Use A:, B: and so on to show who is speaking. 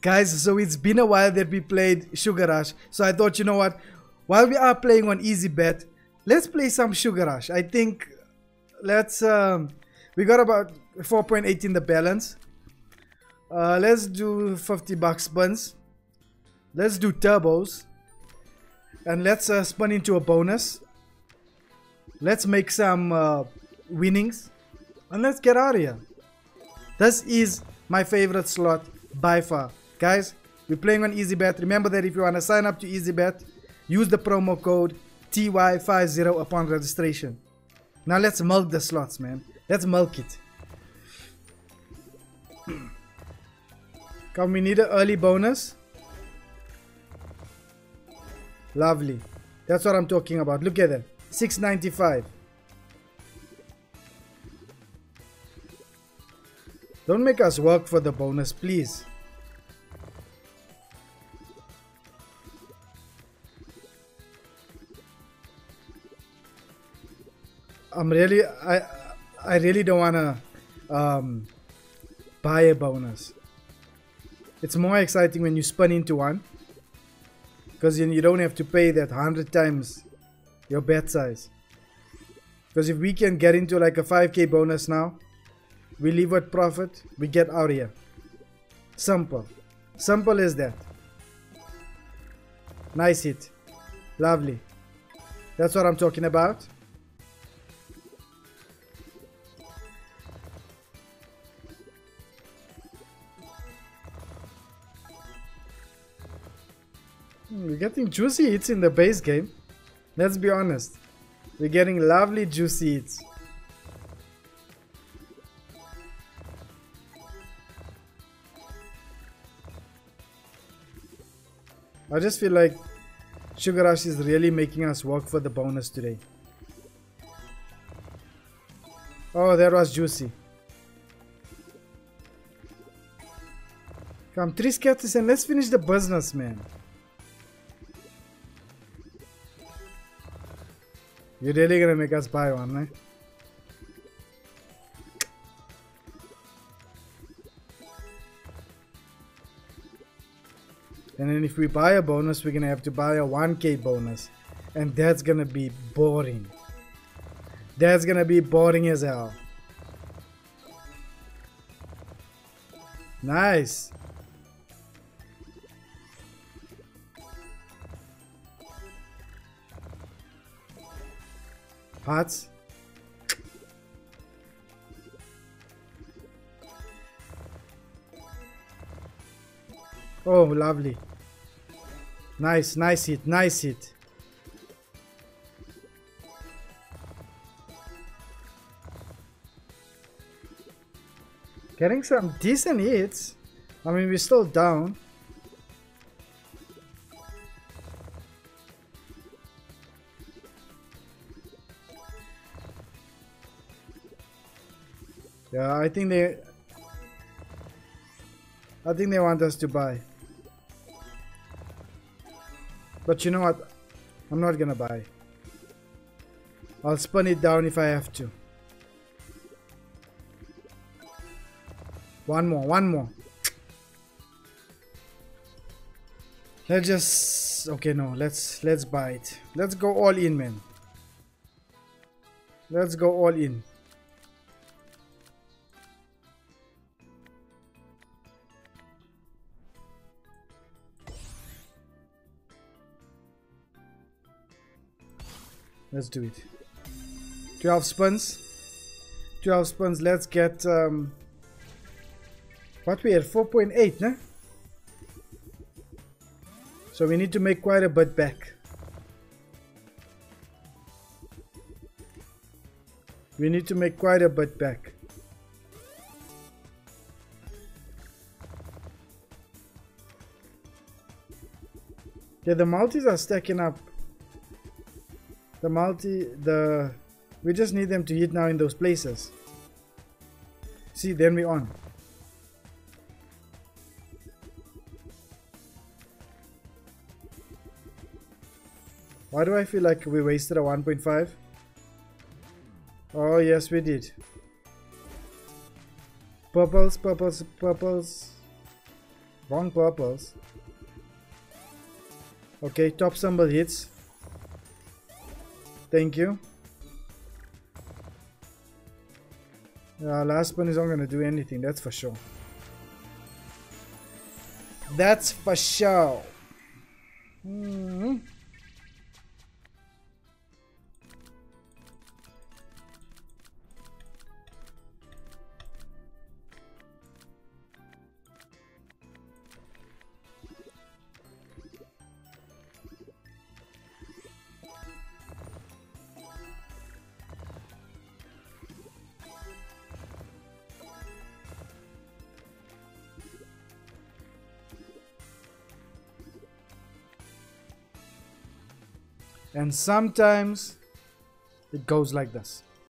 A: Guys, so it's been a while that we played Sugar Rush. So I thought, you know what? While we are playing on Easy Bet, let's play some Sugar Rush. I think let's um we got about 4.8 in the balance. Uh, let's do 50 bucks spins. Let's do turbos. And let's uh, spin into a bonus. Let's make some uh, winnings. And let's get out of here. This is my favorite slot by far. Guys, we're playing on EasyBet. Remember that if you want to sign up to EasyBet, use the promo code TY50 upon registration. Now let's milk the slots, man. Let's milk it. Come, we need an early bonus. Lovely. That's what I'm talking about. Look at that. 695. Don't make us work for the bonus, please. I'm really, I, I really don't wanna um, buy a bonus. It's more exciting when you spin into one, because you, you don't have to pay that hundred times your bet size. Because if we can get into like a 5k bonus now, we leave with profit, we get out here. Simple. Simple as that. Nice hit. Lovely. That's what I'm talking about. We're getting juicy hits in the base game. Let's be honest. We're getting lovely juicy hits. I just feel like Sugar Rush is really making us work for the bonus today. Oh, that was juicy. Come, three scatters and let's finish the business, man. You're really gonna make us buy one, right? And then if we buy a bonus, we're gonna have to buy a 1k bonus. And that's gonna be boring. That's gonna be boring as hell. Nice. Pots. Oh, lovely. Nice, nice hit, nice hit. Getting some decent hits. I mean, we're still down. Yeah, I think they... I think they want us to buy. But you know what? I'm not gonna buy. I'll spin it down if I have to. One more, one more. Let's just okay no, let's let's buy it. Let's go all in man. Let's go all in. Let's do it. 12 spins. 12 spins. Let's get... Um, what we had? 4.8, no? So we need to make quite a bit back. We need to make quite a bit back. Yeah, the multis are stacking up the multi the we just need them to hit now in those places. See then we on. Why do I feel like we wasted a 1.5 oh yes we did. Purples purples purples. Wrong purples. Okay, top symbol hits. Thank you. Uh, last one is not gonna do anything, that's for sure. That's for sure. Mm -hmm. And sometimes it goes like this